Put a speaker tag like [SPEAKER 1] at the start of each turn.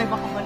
[SPEAKER 1] may baka